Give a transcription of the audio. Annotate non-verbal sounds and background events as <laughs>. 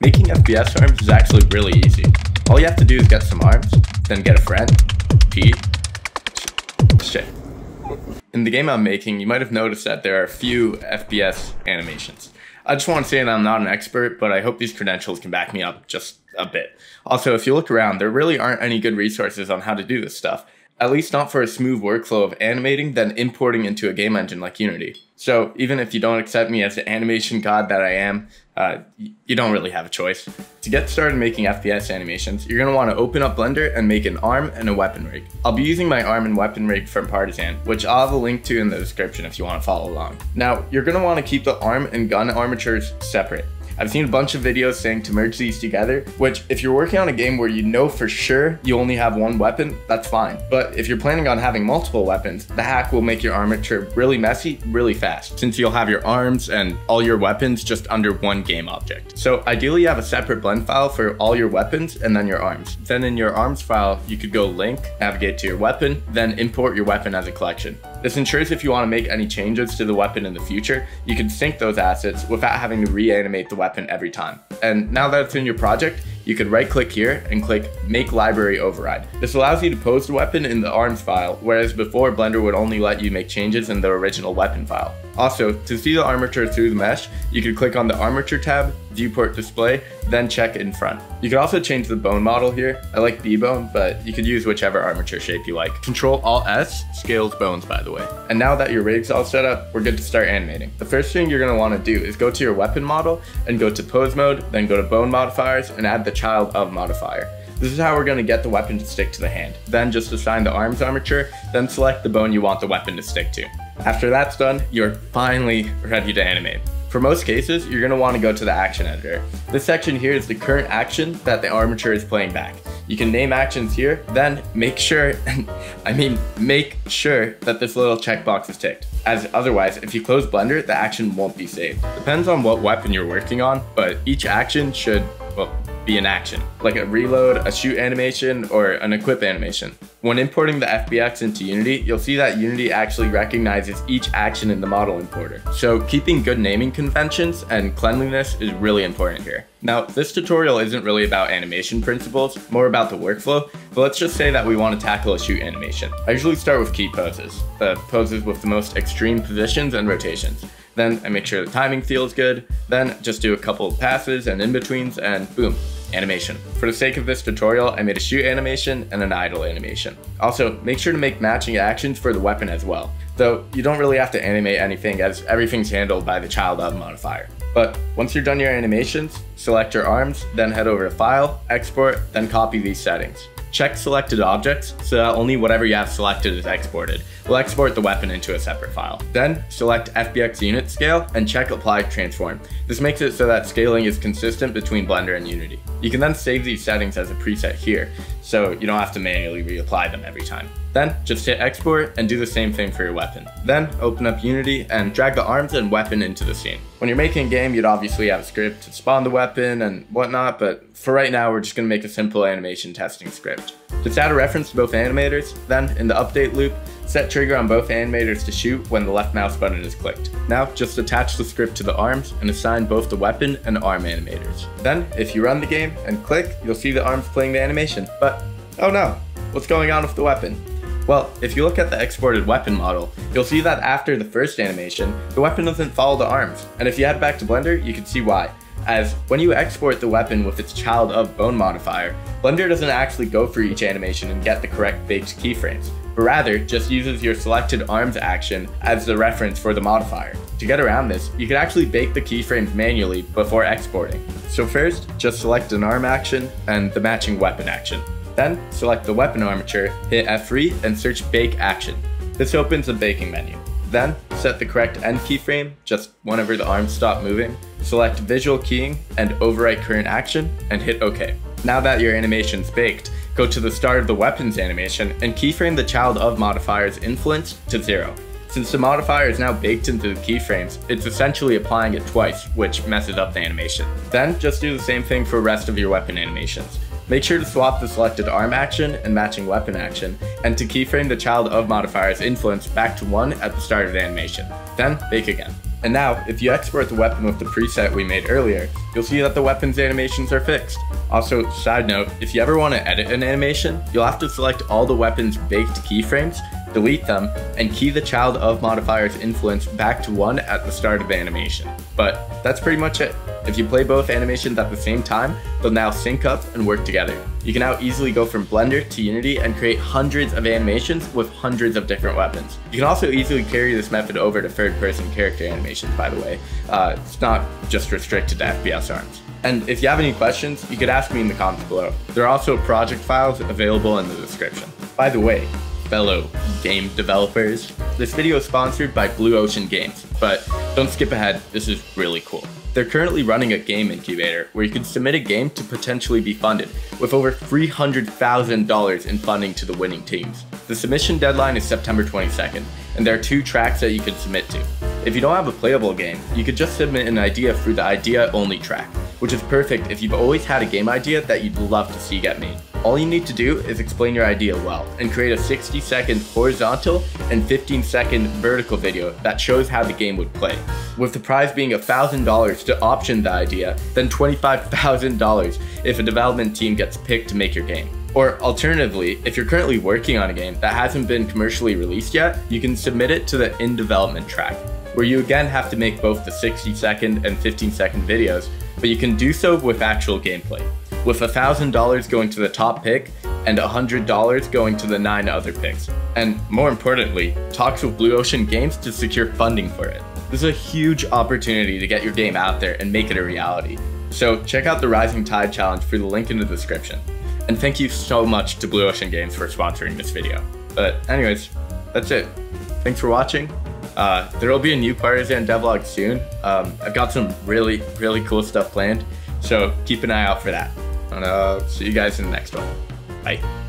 Making FPS arms is actually really easy. All you have to do is get some arms, then get a friend, P, shit. In the game I'm making, you might have noticed that there are a few FPS animations. I just want to say that I'm not an expert, but I hope these credentials can back me up just a bit. Also, if you look around, there really aren't any good resources on how to do this stuff at least not for a smooth workflow of animating, then importing into a game engine like Unity. So even if you don't accept me as the animation god that I am, uh, you don't really have a choice. To get started making FPS animations, you're want to open up Blender and make an arm and a weapon rig. I'll be using my arm and weapon rig from Partizan, which I'll have a link to in the description if you want to follow along. Now, you're want to keep the arm and gun armatures separate. I've seen a bunch of videos saying to merge these together, which if you're working on a game where you know for sure you only have one weapon, that's fine. But if you're planning on having multiple weapons, the hack will make your armature really messy really fast, since you'll have your arms and all your weapons just under one game object. So ideally you have a separate blend file for all your weapons and then your arms. Then in your arms file, you could go link, navigate to your weapon, then import your weapon as a collection. This ensures if you want to make any changes to the weapon in the future, you can sync those assets without having to reanimate the weapon every time. And now that it's in your project, you can right click here and click Make Library Override. This allows you to post the weapon in the ARMS file, whereas before Blender would only let you make changes in the original weapon file. Also, to see the armature through the mesh, you can click on the Armature tab, Viewport Display, then check in front. You can also change the bone model here. I like B-bone, but you could use whichever armature shape you like. Control Alt S scales bones, by the way. And now that your rig's all set up, we're good to start animating. The first thing you're gonna wanna do is go to your weapon model and go to pose mode, then go to bone modifiers and add the child of modifier. This is how we're going to get the weapon to stick to the hand. Then just assign the arms armature, then select the bone you want the weapon to stick to. After that's done, you're finally ready to animate. For most cases, you're going to want to go to the action editor. This section here is the current action that the armature is playing back. You can name actions here, then make sure, <laughs> I mean, make sure that this little checkbox is ticked. As otherwise, if you close Blender, the action won't be saved. Depends on what weapon you're working on, but each action should, well, be an action, like a reload, a shoot animation, or an equip animation. When importing the FBX into Unity, you'll see that Unity actually recognizes each action in the model importer. So keeping good naming conventions and cleanliness is really important here. Now, this tutorial isn't really about animation principles, more about the workflow, but let's just say that we want to tackle a shoot animation. I usually start with key poses, the poses with the most extreme positions and rotations. Then I make sure the timing feels good, then just do a couple of passes and in-betweens, and boom, animation. For the sake of this tutorial, I made a shoot animation and an idle animation. Also, make sure to make matching actions for the weapon as well, though you don't really have to animate anything as everything's handled by the child of modifier. But once you're done your animations, select your arms, then head over to File, Export, then copy these settings. Check selected objects so that only whatever you have selected is exported. We'll export the weapon into a separate file. Then select FBX unit scale and check apply transform. This makes it so that scaling is consistent between Blender and Unity. You can then save these settings as a preset here, so you don't have to manually reapply them every time. Then just hit export and do the same thing for your weapon. Then open up Unity and drag the arms and weapon into the scene. When you're making a game, you'd obviously have a script to spawn the weapon and whatnot, but for right now, we're just gonna make a simple animation testing script. Just add a reference to both animators, then in the update loop, set trigger on both animators to shoot when the left mouse button is clicked. Now just attach the script to the arms and assign both the weapon and arm animators. Then if you run the game and click, you'll see the arms playing the animation, but oh no, what's going on with the weapon? Well, if you look at the exported weapon model, you'll see that after the first animation, the weapon doesn't follow the arms. And if you head back to Blender, you can see why as when you export the weapon with its child of bone modifier, Blender doesn't actually go for each animation and get the correct baked keyframes, but rather just uses your selected arms action as the reference for the modifier. To get around this, you can actually bake the keyframes manually before exporting. So first, just select an arm action and the matching weapon action. Then, select the weapon armature, hit F3, and search Bake Action. This opens the baking menu. Then, set the correct end keyframe just whenever the arms stop moving, select visual keying and overwrite current action, and hit OK. Now that your animation's baked, go to the start of the weapons animation and keyframe the child of modifier's influence to zero. Since the modifier is now baked into the keyframes, it's essentially applying it twice, which messes up the animation. Then just do the same thing for the rest of your weapon animations. Make sure to swap the selected arm action and matching weapon action, and to keyframe the child of modifier's influence back to 1 at the start of the animation. Then bake again. And now, if you export the weapon with the preset we made earlier, you'll see that the weapon's animations are fixed. Also, side note, if you ever want to edit an animation, you'll have to select all the weapon's baked keyframes, delete them, and key the child of modifier's influence back to 1 at the start of animation. But that's pretty much it. If you play both animations at the same time, they'll now sync up and work together. You can now easily go from Blender to Unity and create hundreds of animations with hundreds of different weapons. You can also easily carry this method over to third-person character animations, by the way. Uh, it's not just restricted to FPS arms. And if you have any questions, you could ask me in the comments below. There are also project files available in the description. By the way, fellow game developers, this video is sponsored by Blue Ocean Games, but don't skip ahead, this is really cool. They're currently running a game incubator where you can submit a game to potentially be funded, with over $300,000 in funding to the winning teams. The submission deadline is September 22nd, and there are two tracks that you can submit to. If you don't have a playable game, you could just submit an idea through the idea only track, which is perfect if you've always had a game idea that you'd love to see get made. All you need to do is explain your idea well and create a 60 second horizontal and 15 second vertical video that shows how the game would play. With the prize being $1,000 to option the idea, then $25,000 if a development team gets picked to make your game. Or alternatively, if you're currently working on a game that hasn't been commercially released yet, you can submit it to the in development track, where you again have to make both the 60 second and 15 second videos, but you can do so with actual gameplay with $1,000 going to the top pick and $100 going to the nine other picks. And more importantly, talks with Blue Ocean Games to secure funding for it. This is a huge opportunity to get your game out there and make it a reality. So check out the Rising Tide Challenge through the link in the description. And thank you so much to Blue Ocean Games for sponsoring this video. But anyways, that's it. Thanks for watching. Uh, there will be a new Partizan devlog soon. Um, I've got some really, really cool stuff planned, so keep an eye out for that. And uh, see you guys in the next one. Bye.